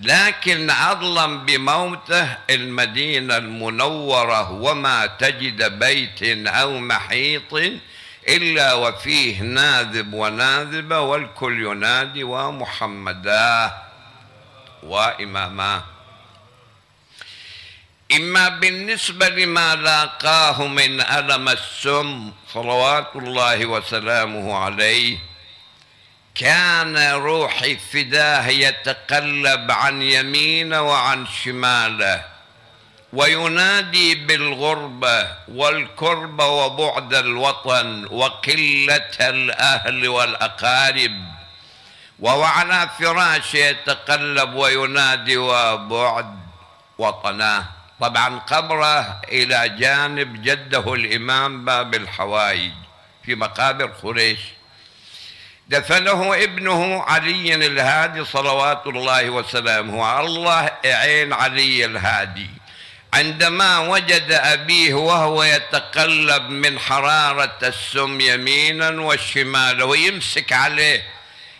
لكن أظلم بموته المدينة المنورة وما تجد بيت أو محيط إلا وفيه ناذب وناذبة والكل ينادي ومحمدا وإماما. إما بالنسبة لما لاقاه من ألم السم صلوات الله وسلامه عليه كان روحي فداه يتقلب عن يمينه وعن شماله وينادي بالغربة والكربة وبعد الوطن وقلة الأهل والأقارب. وهو على فراشه يتقلب وينادي وبعد وطناه طبعا قبره إلى جانب جده الإمام باب الحوايج في مقابر قريش. دفنه ابنه علي الهادي صلوات الله وسلامه. الله عين علي الهادي. عندما وجد أبيه وهو يتقلب من حرارة السم يمينا وشمالا ويمسك عليه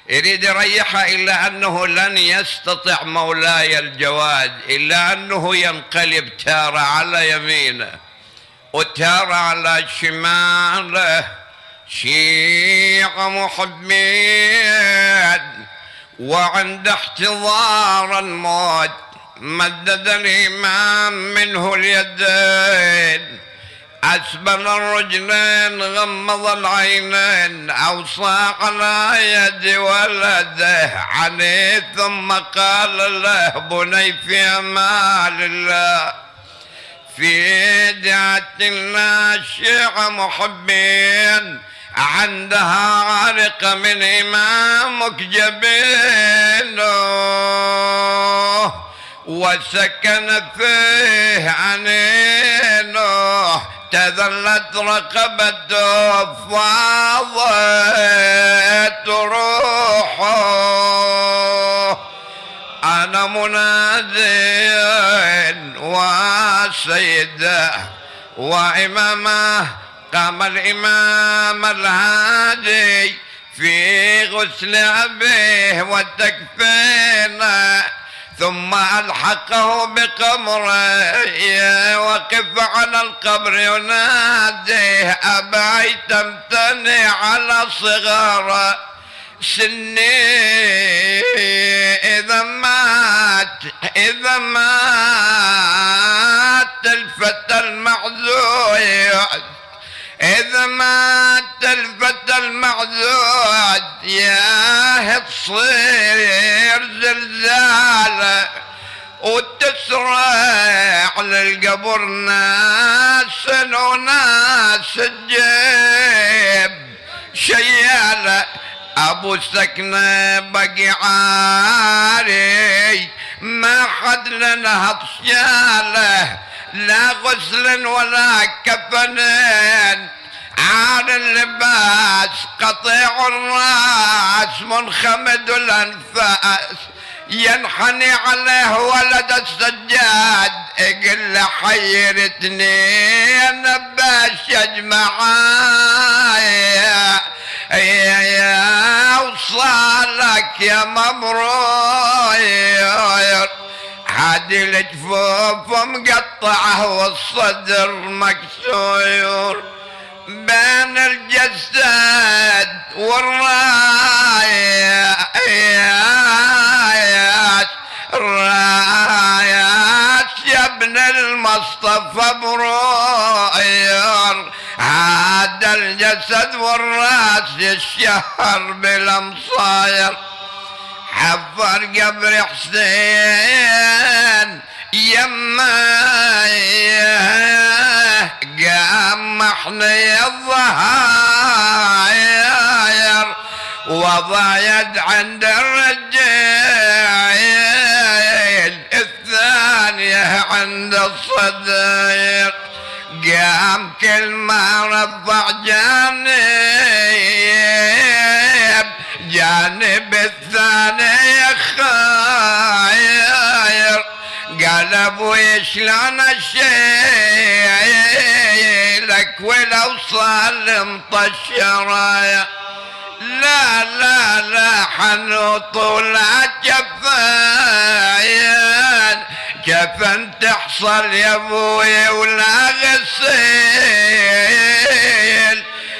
يريد يريحه إلا أنه لن يستطع مولاي الجواد إلا أنه ينقلب تارة على يمينه وتارة على شماله. شيع محبين وعند احتضار الموت مدد الإمام منه اليدين أسبل الرجلين غمض العينين أوصى على يد ولده. عليه ثم قال له بني في أمان الله. في دعة الناشع محبين عندها عرق من إمامك جبينه وسكن فيه عنينه تذلت رقبته فاضت روحه. أنا منادي وسيده وإمامه قام الإمام الهادي في غسل أبيه وتكفينه ثم ألحقه بقبره وقف على القبر يناديه أبعي تمتني على صغاره سني؟ إذا مات إذا مات الفتى المعذور. إذا مات الفتى المعذود يا تصير زلزال وتسرع للقبر ناس وناس تجيب شيالة أبو سكنة بقي عاري ما حد لنا طشاله لا غسل ولا كفنين على اللباس قطيع الراس منخمد الأنفاس. ينحني عليه ولد السجاد. يقول حيرتني نباش معايا يا يا وصالك يا مبرور هادي الجفوف مقطعه والصدر مكسور بين الجسد والرايات رايات يا ابن المصطفى بروير. هذا الجسد والراس الشهر بالأمصاير. حفر قبر حسين. يما قام محني الظهاير وضع يد عند الرجال الثانية عند الصديق. قام كل ما رفع جانب جانب الثاني قال أبوي شلون اشيلك ولو صار مطشرايا لا لا لا حنوط ولا جفايا كفن تحصل يا أبوي ولا غسيل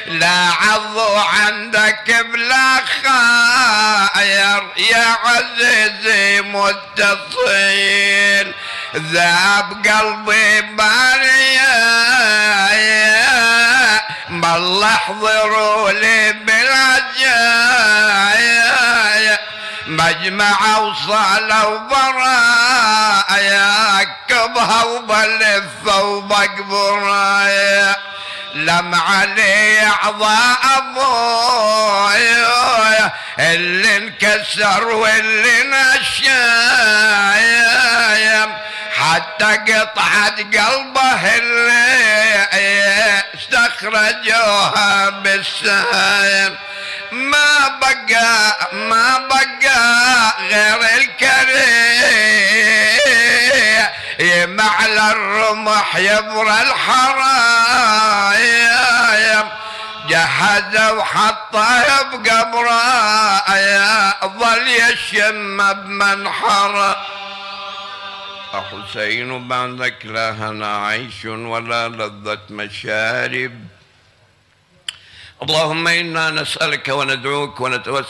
لا عضو عندك بلا خاير يا عزيزي متصل ذاب قلبي باريا بل احضروا لي بالعجايا مجمع وصال وبرايا كبها وبلف وبقبرايا لم علي أعضاء أبويا اللي انكسر واللي نشايم حتى قطعة قلبه اللي استخرجوها بالسايم ما بقى ما بقى غير الكريم على الرمح يبرى الحرايم جهز وحطه بقبره ظل يشم بمنحره حسين بعدك لا هنا عيش ولا لذة مشارب. اللهم إنا نسألك وندعوك ونتوسل